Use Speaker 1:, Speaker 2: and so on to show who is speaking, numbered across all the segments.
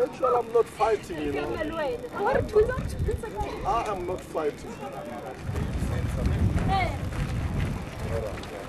Speaker 1: Actually, I'm not fighting, you know. I am not fighting.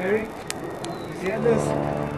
Speaker 2: Larry, you see this?